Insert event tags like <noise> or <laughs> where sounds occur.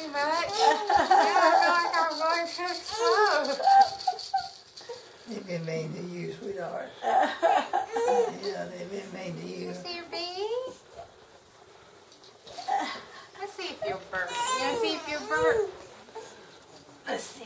Too much? I feel like I'm going too slow. They've been made to you, sweetheart. <laughs> yeah, they've been made to You you. see your baby? Let's see if you'll burp. You want to see if you'll burp? Let's see.